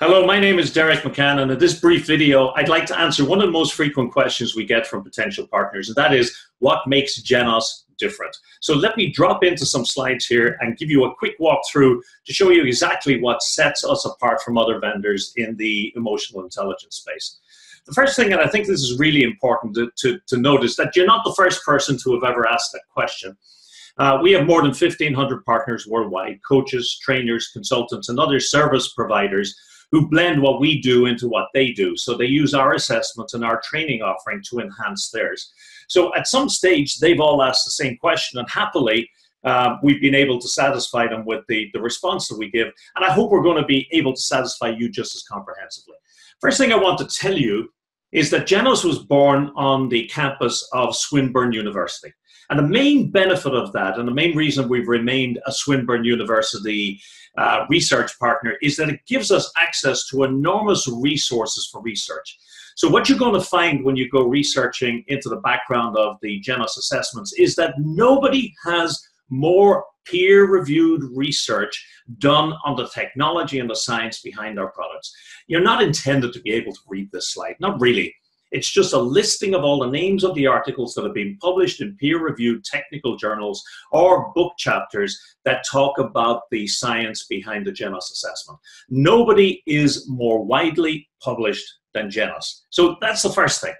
Hello, my name is Deiric McCann, and in this brief video, I'd like to answer one of the most frequent questions we get from potential partners, and that is, what makes Genos different? So let me drop into some slides here and give you a quick walkthrough to show you exactly what sets us apart from other vendors in the emotional intelligence space. The first thing, and I think this is really important to, to, to note, is that you're not the first person to have ever asked that question. Uh, we have more than 1,500 partners worldwide, coaches, trainers, consultants, and other service providers who blend what we do into what they do. So they use our assessments and our training offering to enhance theirs. So at some stage, they've all asked the same question, and happily, uh, we've been able to satisfy them with the, the response that we give. And I hope we're going to be able to satisfy you just as comprehensively. First thing I want to tell you is that Genos was born on the campus of Swinburne University. And the main benefit of that, and the main reason we've remained a Swinburne University uh, research partner, is that it gives us access to enormous resources for research. So, what you're going to find when you go researching into the background of the Genos assessments is that nobody has more peer reviewed research done on the technology and the science behind our products. You're not intended to be able to read this slide, not really. It's just a listing of all the names of the articles that have been published in peer reviewed technical journals or book chapters that talk about the science behind the Genos assessment. Nobody is more widely published than Genos. So that's the first thing.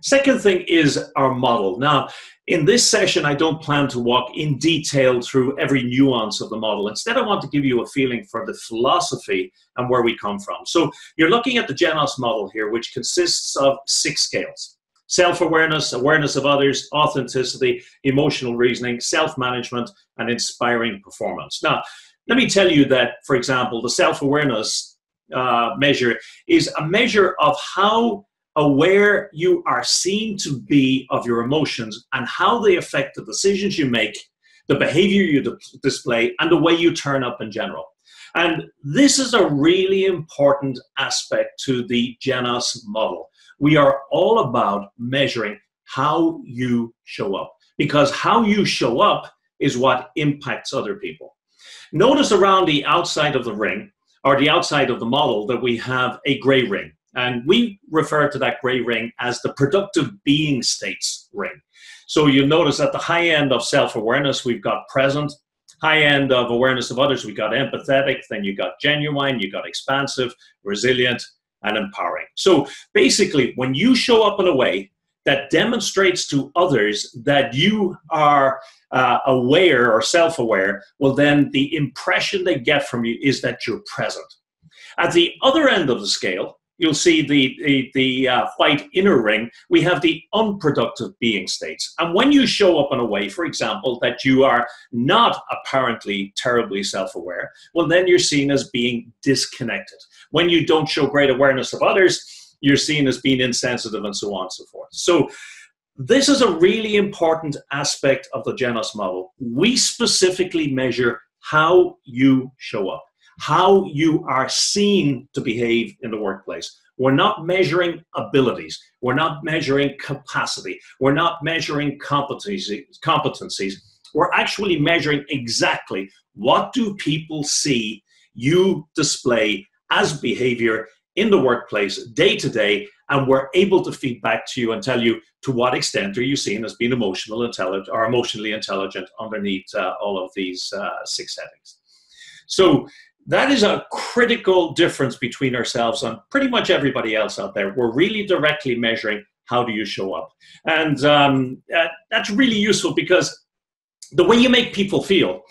Second thing is our model. Now, in this session, I don't plan to walk in detail through every nuance of the model. Instead, I want to give you a feeling for the philosophy and where we come from. So you're looking at the Genos model here, which consists of six scales. Self-awareness, awareness of others, authenticity, emotional reasoning, self-management, and inspiring performance. Now, let me tell you that, for example, the self-awareness uh, measure is a measure of how aware you are seen to be of your emotions and how they affect the decisions you make, the behavior you display, and the way you turn up in general. And this is a really important aspect to the Genos model. We are all about measuring how you show up because how you show up is what impacts other people. Notice around the outside of the ring or the outside of the model that we have a gray ring. And we refer to that gray ring as the productive being states ring. So you notice at the high end of self awareness, we've got present. High end of awareness of others, we got empathetic. Then you got genuine, you got expansive, resilient, and empowering. So basically, when you show up in a way that demonstrates to others that you are uh, aware or self aware, well, then the impression they get from you is that you're present. At the other end of the scale, you'll see the, the, the uh, white inner ring, we have the unproductive being states. And when you show up in a way, for example, that you are not apparently terribly self aware, well, then you're seen as being disconnected. When you don't show great awareness of others, you're seen as being insensitive and so on and so forth. So, this is a really important aspect of the Genos model. We specifically measure how you show up how you are seen to behave in the workplace. We're not measuring abilities. We're not measuring capacity. We're not measuring competencies. competencies. We're actually measuring exactly what do people see you display as behavior in the workplace day to day, and we're able to feed back to you and tell you to what extent are you seen as being emotional intelligent or emotionally intelligent underneath uh, all of these uh, six settings. So that is a critical difference between ourselves and pretty much everybody else out there. We're really directly measuring how do you show up. And um, uh, that's really useful because the way you make people feel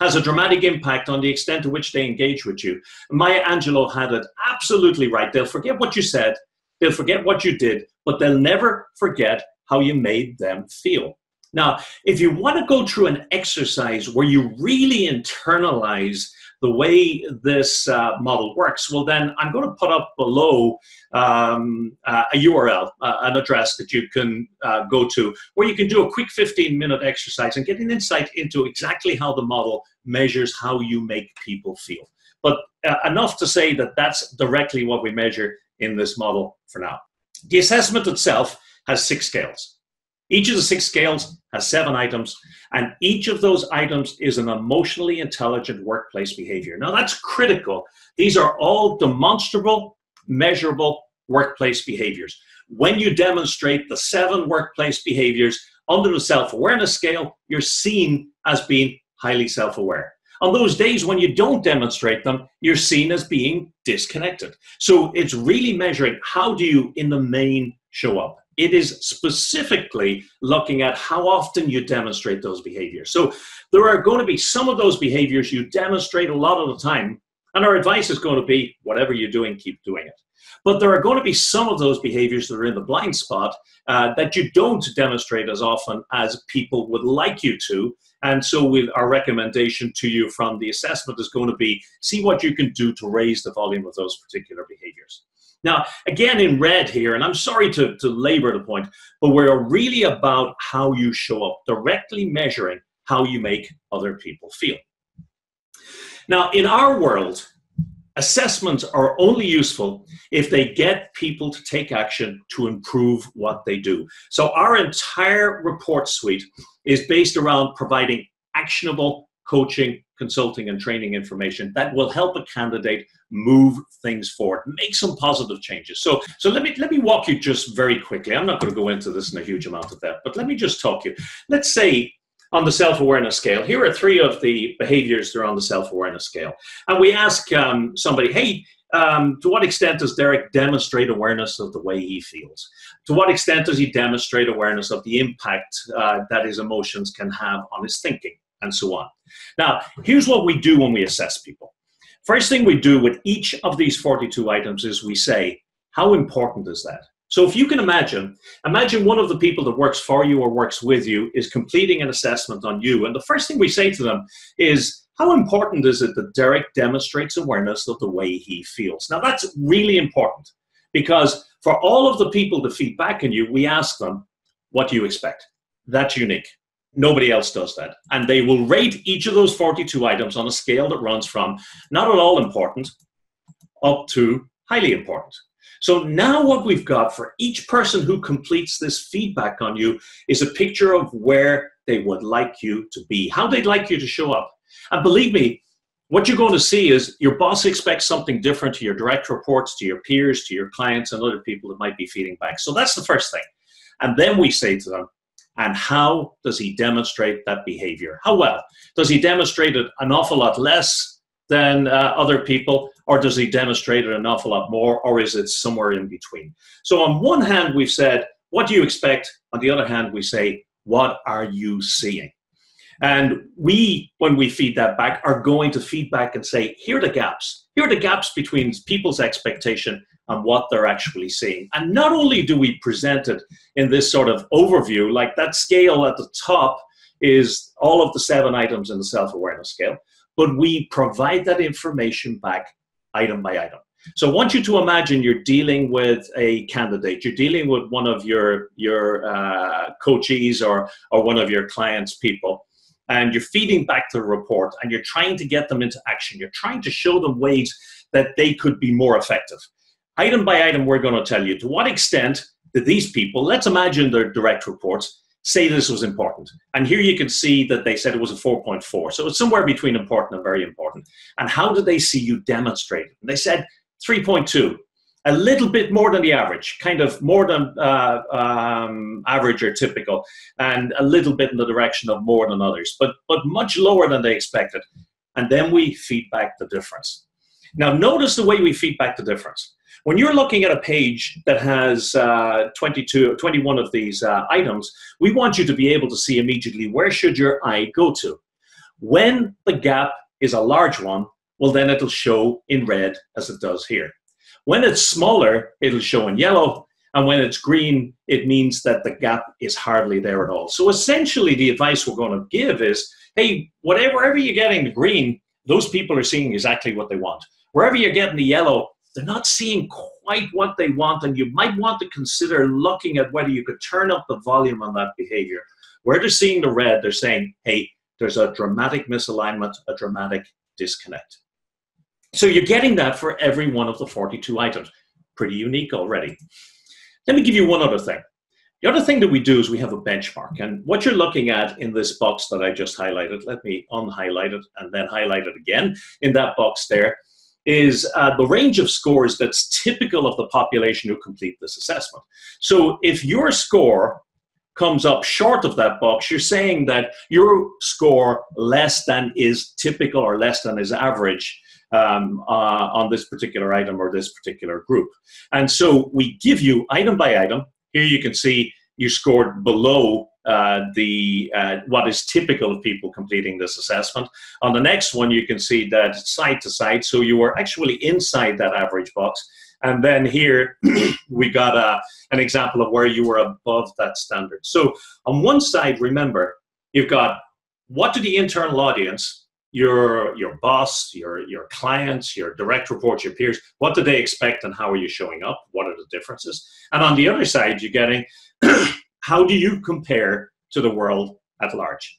has a dramatic impact on the extent to which they engage with you. Maya Angelou had it absolutely right. They'll forget what you said, they'll forget what you did, but they'll never forget how you made them feel. Now, if you want to go through an exercise where you really internalize the way this uh, model works, well, then I'm going to put up below um, uh, a URL, uh, an address that you can uh, go to, where you can do a quick 15 minute exercise and get an insight into exactly how the model measures how you make people feel. But uh, enough to say that that's directly what we measure in this model for now. The assessment itself has six scales. Each of the six scales has seven items, and each of those items is an emotionally intelligent workplace behavior. Now, that's critical. These are all demonstrable, measurable workplace behaviors. When you demonstrate the seven workplace behaviors under the self awareness scale, you're seen as being highly self aware. On those days when you don't demonstrate them, you're seen as being disconnected. So it's really measuring how do you, in the main, show up. It is specifically looking at how often you demonstrate those behaviors. So there are going to be some of those behaviors you demonstrate a lot of the time, and our advice is going to be whatever you're doing, keep doing it. But there are going to be some of those behaviors that are in the blind spot uh, that you don't demonstrate as often as people would like you to. And so, we, our recommendation to you from the assessment is going to be see what you can do to raise the volume of those particular behaviors. Now, again, in red here, and I'm sorry to, to labor the point, but we're really about how you show up, directly measuring how you make other people feel. Now, in our world, assessments are only useful if they get people to take action to improve what they do. So, our entire report suite is based around providing actionable coaching, consulting, and training information that will help a candidate move things forward, make some positive changes. So, so let me let me walk you just very quickly. I'm not going to go into this in a huge amount of depth, but let me just talk you. Let's say on the self-awareness scale, here are three of the behaviors that are on the self-awareness scale, and we ask um, somebody, hey. Um, to what extent does Deiric demonstrate awareness of the way he feels? To what extent does he demonstrate awareness of the impact uh, that his emotions can have on his thinking, and so on? Now, here's what we do when we assess people First thing we do with each of these 42 items is we say, how important is that? So if you can imagine, imagine one of the people that works for you or works with you is completing an assessment on you. And the first thing we say to them is, how important is it that Deiric demonstrates awareness of the way he feels? Now that's really important because for all of the people to feed back on you, we ask them, what do you expect? That's unique. Nobody else does that. And they will rate each of those 42 items on a scale that runs from not at all important up to highly important. So now what we've got for each person who completes this feedback on you is a picture of where they would like you to be, how they'd like you to show up. And believe me, what you're going to see is your boss expects something different to your direct reports, to your peers, to your clients, and other people that might be feeding back. So that's the first thing. And then we say to them, and how does he demonstrate that behavior? How well? Does he demonstrate it an awful lot less than uh, other people, or does he demonstrate it an awful lot more, or is it somewhere in between? So, on one hand, we've said, What do you expect? On the other hand, we say, What are you seeing? And we, when we feed that back, are going to feed back and say, Here are the gaps. Here are the gaps between people's expectation and what they're actually seeing. And not only do we present it in this sort of overview, like that scale at the top is all of the seven items in the self awareness scale, but we provide that information back item by item. So I want you to imagine you're dealing with a candidate, you're dealing with one of your, your uh, coachees or, or one of your clients' people, and you're feeding back the report and you're trying to get them into action. You're trying to show them ways that they could be more effective item by item, we're going to tell you to what extent did these people, let's imagine their direct reports, say this was important. And here you can see that they said it was a 4.4. So it's somewhere between important and very important. And how did they see you demonstrate it? And they said 3.2, a little bit more than the average, kind of more than uh, um, average or typical, and a little bit in the direction of more than others, but, but much lower than they expected. And then we feedback the difference. Now, notice the way we feedback the difference. When you're looking at a page that has uh, 22, 21 of these uh, items, we want you to be able to see immediately where should your eye go to. When the gap is a large one, well, then it'll show in red as it does here. When it's smaller, it'll show in yellow. And when it's green, it means that the gap is hardly there at all. So essentially, the advice we're going to give is hey, whatever, wherever you're getting the green, those people are seeing exactly what they want. Wherever you're getting the yellow, they're not seeing quite what they want, and you might want to consider looking at whether you could turn up the volume on that behavior. Where they're seeing the red, they're saying, hey, there's a dramatic misalignment, a dramatic disconnect. So you're getting that for every one of the 42 items. Pretty unique already. Let me give you one other thing. The other thing that we do is we have a benchmark. And what you're looking at in this box that I just highlighted, let me unhighlight it and then highlight it again in that box there, is uh, the range of scores that's typical of the population who complete this assessment. So if your score comes up short of that box, you're saying that your score less than is typical or less than is average um, uh, on this particular item or this particular group. And so we give you item by item. Here you can see you scored below uh, the uh, what is typical of people completing this assessment. On the next one, you can see that side to side, so you were actually inside that average box. And then here we got a, uh, an example of where you were above that standard. So on one side, remember, you've got what do the internal audience your your boss, your your clients, your direct reports, your peers, what do they expect and how are you showing up? What are the differences? And on the other side, you're getting how do you compare to the world at large?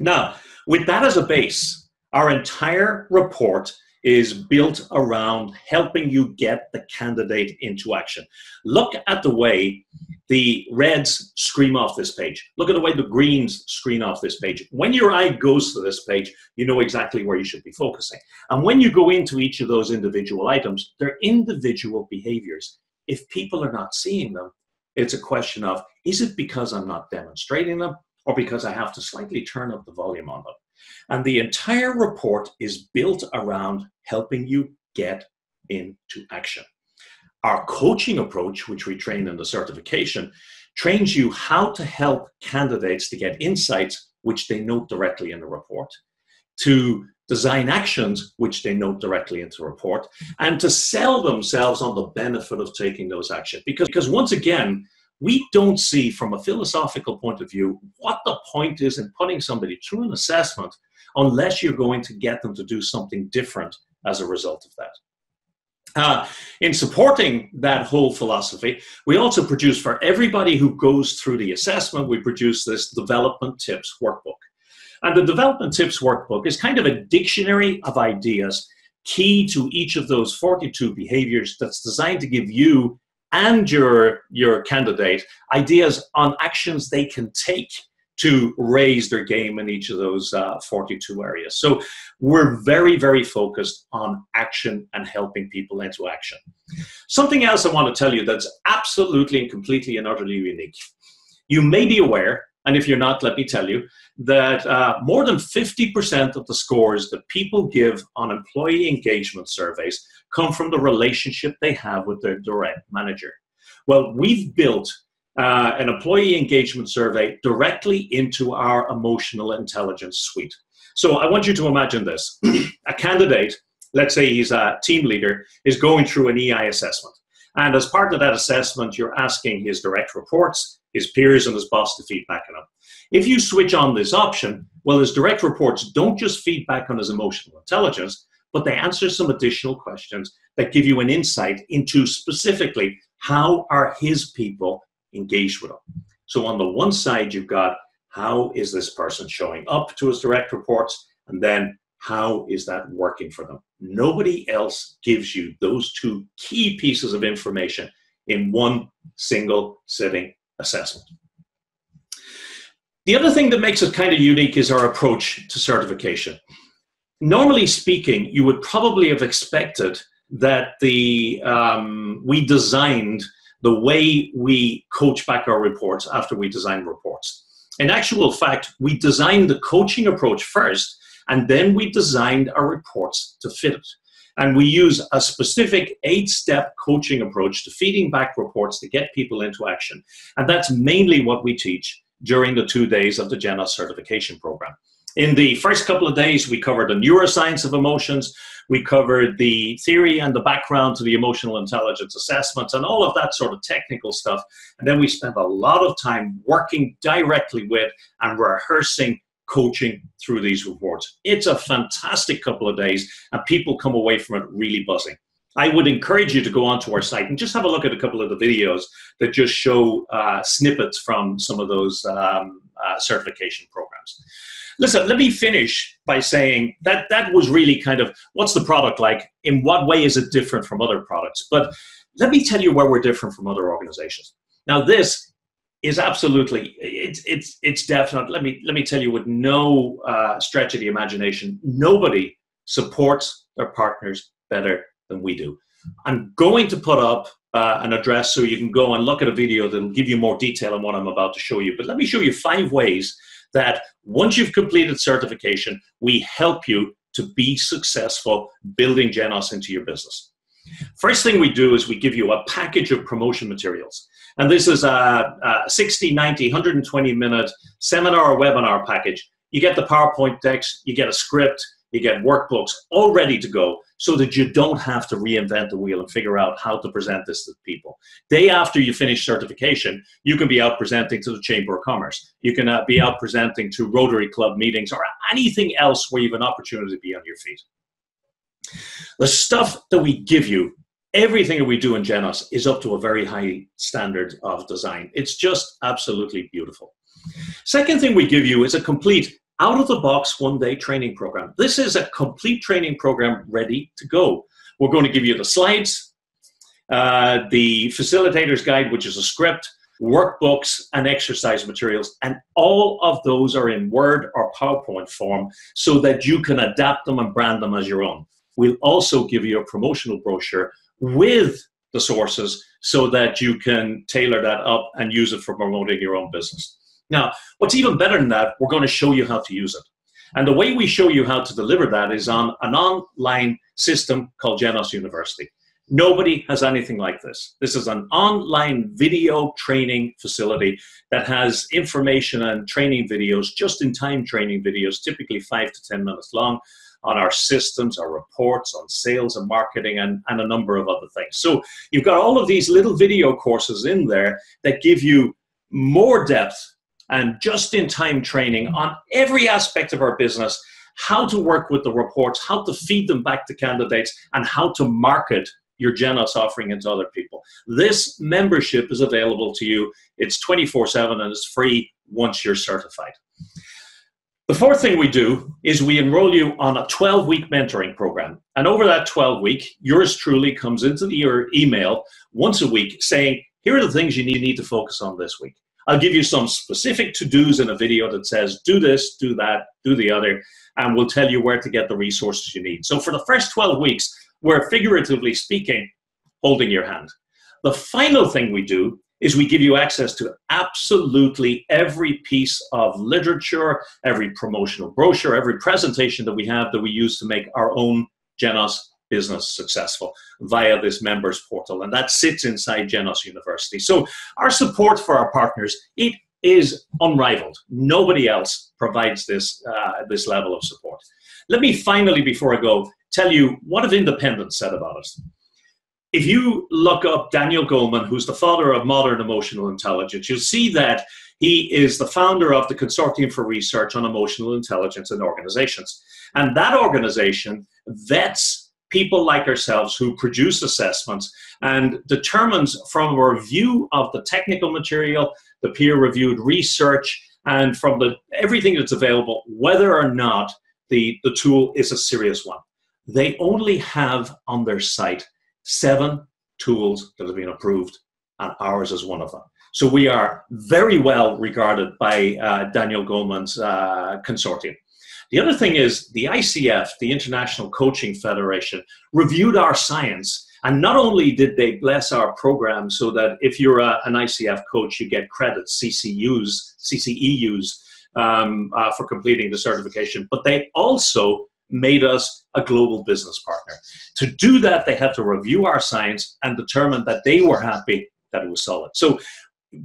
Now, with that as a base, our entire report is built around helping you get the candidate into action. Look at the way the reds scream off this page. Look at the way the greens screen off this page. When your eye goes to this page, you know exactly where you should be focusing. And when you go into each of those individual items, they're individual behaviors. If people are not seeing them, it's a question of is it because I'm not demonstrating them or because I have to slightly turn up the volume on them? And the entire report is built around helping you get into action. Our coaching approach, which we train in the certification, trains you how to help candidates to get insights which they note directly in the report, to design actions which they note directly into report, and to sell themselves on the benefit of taking those actions. Because, because once again, we don't see from a philosophical point of view what the point is in putting somebody through an assessment unless you're going to get them to do something different as a result of that. Uh, in supporting that whole philosophy, we also produce for everybody who goes through the assessment, we produce this development tips workbook. And the development tips workbook is kind of a dictionary of ideas key to each of those 42 behaviors that's designed to give you and your, your candidate ideas on actions they can take to raise their game in each of those uh, 42 areas. So we're very, very focused on action and helping people into action. Something else I want to tell you that's absolutely and completely and utterly unique. You may be aware, and if you're not, let me tell you, that uh, more than 50% of the scores that people give on employee engagement surveys come from the relationship they have with their direct manager. Well, we've built uh, an employee engagement survey directly into our emotional intelligence suite. So I want you to imagine this a candidate, let's say he's a team leader, is going through an EI assessment. And as part of that assessment, you're asking his direct reports, his peers, and his boss to feedback on him. If you switch on this option, well, his direct reports don't just feedback on his emotional intelligence, but they answer some additional questions that give you an insight into specifically how are his people engaged with him. So on the one side, you've got how is this person showing up to his direct reports, and then how is that working for them? Nobody else gives you those two key pieces of information in one single sitting assessment. The other thing that makes it kind of unique is our approach to certification. Normally speaking, you would probably have expected that the um, we designed the way we coach back our reports after we design reports. In actual fact, we designed the coaching approach first, and then we designed our reports to fit it. And we use a specific eight step coaching approach to feeding back reports to get people into action. And that's mainly what we teach during the two days of the GENOS certification program. In the first couple of days, we covered the neuroscience of emotions. We covered the theory and the background to the emotional intelligence assessments and all of that sort of technical stuff. And then we spent a lot of time working directly with and rehearsing coaching through these reports. It's a fantastic couple of days, and people come away from it really buzzing. I would encourage you to go onto our site and just have a look at a couple of the videos that just show uh, snippets from some of those um, uh, certification programs. Listen, let me finish by saying that that was really kind of what's the product like? In what way is it different from other products? But let me tell you where we're different from other organizations. Now, this is absolutely it's it's it's definite. Let me let me tell you with no uh, stretch of the imagination, nobody supports their partners better than we do. I'm going to put up uh, an address so you can go and look at a video that'll give you more detail on what I'm about to show you. But let me show you five ways that once you've completed certification, we help you to be successful building Genos into your business. First thing we do is we give you a package of promotion materials. And this is a, a 60, 90, 120 minute seminar or webinar package. You get the PowerPoint decks, you get a script, you get workbooks all ready to go so that you don't have to reinvent the wheel and figure out how to present this to people. Day after you finish certification, you can be out presenting to the Chamber of Commerce. You can uh, be out presenting to Rotary Club meetings or anything else where you have an opportunity to be on your feet. The stuff that we give you, everything that we do in Genos is up to a very high standard of design. It's just absolutely beautiful. Second thing we give you is a complete out of the box one day training program. This is a complete training program ready to go. We're going to give you the slides, uh, the facilitator's guide, which is a script, workbooks, and exercise materials. And all of those are in Word or PowerPoint form so that you can adapt them and brand them as your own. We'll also give you a promotional brochure with the sources so that you can tailor that up and use it for promoting your own business. Now, what's even better than that, we're going to show you how to use it. And the way we show you how to deliver that is on an online system called Genos University. Nobody has anything like this. This is an online video training facility that has information and training videos, just in time training videos, typically five to 10 minutes long, on our systems, our reports, on sales and marketing, and, and a number of other things. So you've got all of these little video courses in there that give you more depth and just in time training on every aspect of our business how to work with the reports, how to feed them back to candidates, and how to market your Genos offering into other people. This membership is available to you. It's 24 7 and it's free once you're certified. The fourth thing we do is we enroll you on a 12 week mentoring program. And over that 12 week, yours truly comes into your email once a week saying, here are the things you need to focus on this week. I'll give you some specific to dos in a video that says, do this, do that, do the other, and we'll tell you where to get the resources you need. So for the first 12 weeks, we're figuratively speaking, holding your hand. The final thing we do is we give you access to absolutely every piece of literature, every promotional brochure, every presentation that we have that we use to make our own Genos business successful via this members portal. And that sits inside Genos University. So our support for our partners, it is unrivaled. Nobody else provides this, uh, this level of support. Let me finally, before I go, tell you what have independents said about us if you look up Daniel Goleman, who's the father of modern emotional intelligence, you'll see that he is the founder of the Consortium for Research on Emotional Intelligence in Organizations. And that organization vets people like ourselves who produce assessments and determines from a review of the technical material, the peer reviewed research, and from the everything that's available, whether or not the, the tool is a serious one. They only have on their site seven tools that have been approved, and ours is one of them. So we are very well regarded by uh, Daniel Goleman's uh, consortium. The other thing is the ICF, the International Coaching Federation, reviewed our science. And not only did they bless our program so that if you're a, an ICF coach, you get credits, CCUs, CCEUs, um, uh, for completing the certification, but they also made us a global business partner. To do that, they had to review our science and determine that they were happy that it was solid. So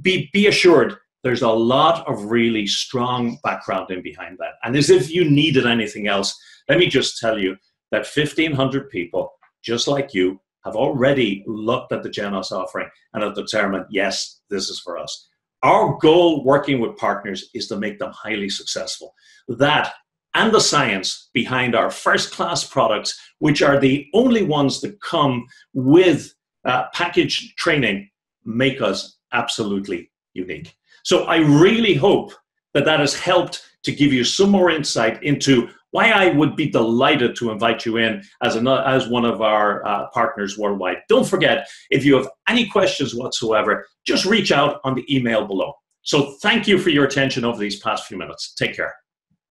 be, be assured there's a lot of really strong background in behind that. And as if you needed anything else, let me just tell you that 1,500 people, just like you, have already looked at the Genos offering and have determined, yes, this is for us. Our goal working with partners is to make them highly successful. That and the science behind our first class products, which are the only ones that come with uh, package training, make us absolutely unique. So I really hope that that has helped to give you some more insight into why I would be delighted to invite you in as, an, as one of our uh, partners worldwide. Don't forget, if you have any questions whatsoever, just reach out on the email below. So thank you for your attention over these past few minutes. Take care.